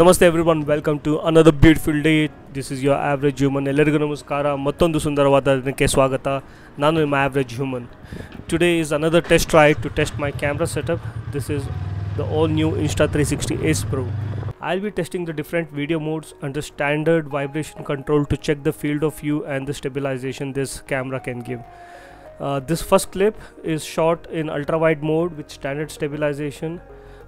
ನಮಸ್ತೆ everyone welcome to another beautiful day this is your average human ಎಲ್ಲರಿಗೂ ನಮಸ್ಕಾರ ಮತ್ತೊಂದು ಸುಂದರವಾದ ದಿನಕ್ಕೆ ಸ್ವಾಗತ ನಾನು ನಿಮ್ಮ average human today is another test try to test my camera setup this is the all new Insta three sixty ace pro I'll be testing the different video modes and the standard vibration control to check the field of view and the stabilization this camera can give. Uh, this first clip is shot in ultra wide mode with standard stabilization.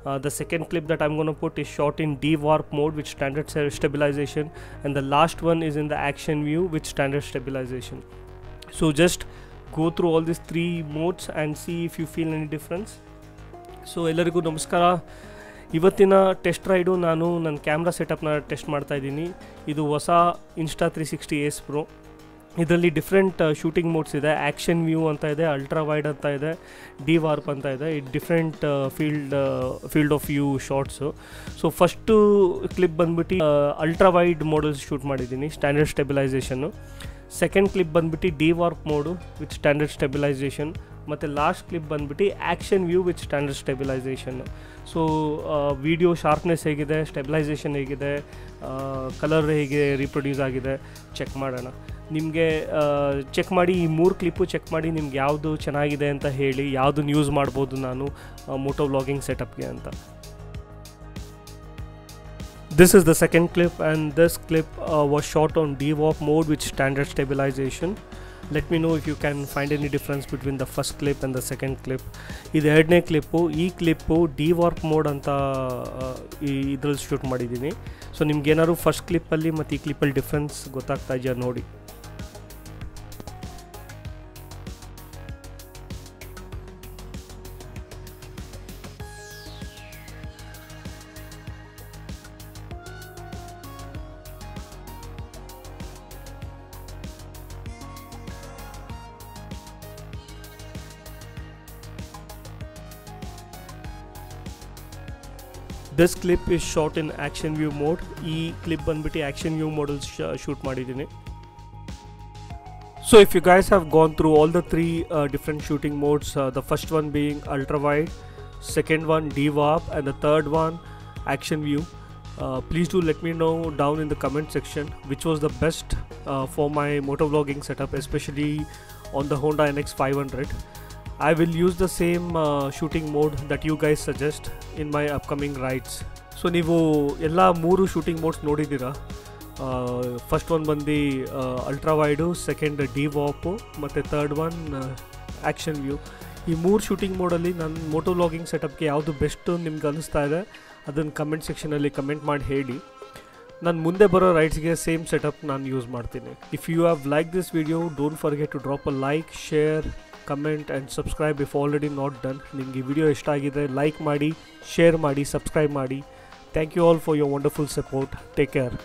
Uh, the second clip that I'm going to put is shot in D warp mode which standard stabilization, and the last one is in the action view with standard stabilization. So just go through all these three modes and see if you feel any difference. so ಎಲ್ಲರಿಗೂ ನಮಸ್ಕಾರ ಇವತ್ತಿನ test ride ನಾನು ನನ್ನ camera ಸೆಟಪ್ನ test ಮಾಡ್ತಾ ಇದ್ದೀನಿ ಇದು ಹೊಸ Insta three sixty ace pro ಇದರಲ್ಲಿ ಡಿಫ್ರೆಂಟ್ ಶೂಟಿಂಗ್ ಮೋಡ್ಸ್ ಇದೆ. ಆ್ಯಕ್ಷನ್ ವ್ಯೂ ಅಂತ ಇದೆ ಅಲ್ಟ್ರಾ ವೈಡ್ ಅಂತ ಇದೆ ಡಿ ವಾರ್ಪ್ ಅಂತ ಇದೆ. It different field field of view shorts so first clip ಬಂದ್ಬಿಟ್ಟು ಅಲ್ಟ್ರಾ ವೈಡ್ ಮೋಡಲ್ಸ್ ಶೂಟ್ ಮಾಡಿದ್ದೀನಿ ಸ್ಟ್ಯಾಂಡರ್ಡ್ ಸ್ಟೆಬಿಲೈಸೇಷನ್ನು ಸೆಕೆಂಡ್ ಕ್ಲಿಪ್ ಬಂದ್ಬಿಟ್ಟು D warp mode with standard stabilisation ಮತ್ತು ಲಾಸ್ಟ್ ಕ್ಲಿಪ್ ಬಂದ್ಬಿಟ್ಟು action view with standard stabilisation so video sharpness ಹೇಗಿದೆ stabilisation ಹೇಗಿದೆ colour ಹೇಗೆ reproduce ಆಗಿದೆ check ಮಾಡೋಣ. ನಿಮಗೆ ಚೆಕ್ ಮಾಡಿ ಈ ಮೂರು ಕ್ಲಿಪ್ಪು ಚೆಕ್ ಮಾಡಿ ನಿಮ್ಗೆ ಯಾವುದು ಚೆನ್ನಾಗಿದೆ ಅಂತ ಹೇಳಿ ಯಾವುದನ್ನು ಯೂಸ್ ಮಾಡ್ಬೋದು ನಾನು ಮೋಟೋ ವ್ಲಾಗಿಂಗ್ ಸೆಟಪ್ಗೆ ಅಂತ This is the second clip, and this clip uh, was shot on DWAP mode with standard stabilization. Let me know if you can find any difference between the first clip and the second clip. ಇದು ಎರಡನೇ clip ಈ clip D warp mode ಅಂತ ಈ ಇದ್ರಲ್ಲಿ shoot ಮಾಡಿದ್ದೀನಿ so ನಿಮ್ಗೆ ಏನಾದ್ರು first ಕ್ಲಿಪ್ಪಲ್ಲಿ ಮತ್ತು ಈ ಕ್ಲಿಪ್ಪಲ್ಲಿ ಡಿಫ್ರೆನ್ಸ್ ಗೊತ್ತಾಗ್ತಾ ಇದೆಯಾ ನೋಡಿ This clip is short in action view mode ಈ ಕ್ಲಿಪ್ ಬಂದ್ಬಿಟ್ಟು ಆ್ಯಕ್ಷನ್ ವ್ಯೂ ಮೋಡಲ್ಸ್ ಶೂಟ್ ಮಾಡಿದ್ದೀನಿ So if you guys have gone through all the three uh, different shooting modes, uh, the first one being ultra wide, second one DWAP, and the third one action view, uh, please do let me know down in the comment section which was the best uh, for my motovlogging setup, especially on the Honda NX 500. I will use the same uh, shooting mode that you guys suggest in my upcoming rides. So ನೀವು ಎಲ್ಲ ಮೂರು shooting modes ನೋಡಿದ್ದೀರಾ? First one ಬಂದು ultra wide second D ವಾಪು ಮತ್ತು third one action view ಈ ಮೂರು shooting ಮೋಡಲ್ಲಿ ನನ್ನ Moto vlogging ಸೆಟಪ್ಗೆ ಯಾವುದು ಬೆಸ್ಟು ನಿಮ್ಗೆ ಅನಿಸ್ತಾ ಇದೆ ಅದನ್ನು ಕಮೆಂಟ್ ಸೆಕ್ಷನಲ್ಲಿ ಕಮೆಂಟ್ ಮಾಡಿ ಹೇಳಿ. ನಾನು ಮುಂದೆ ಬರೋ ರೈಡ್ಸ್ಗೆ ಸೇಮ್ ಸೆಟಪ್ ನಾನು ಯೂಸ್ ಮಾಡ್ತೀನಿ. If you have like this video don't forget to drop a like share comment and subscribe if already not done ನಿಮಗೆ ವಿಡಿಯೋ ಇಷ್ಟ ಆಗಿದೆ ಲೈಕ್ ಮಾಡಿ ಶೇರ್ ಮಾಡಿ ಸಬ್ಸ್ಕ್ರೈಬ್ ಮಾಡಿ. Thank you all for your wonderful support take care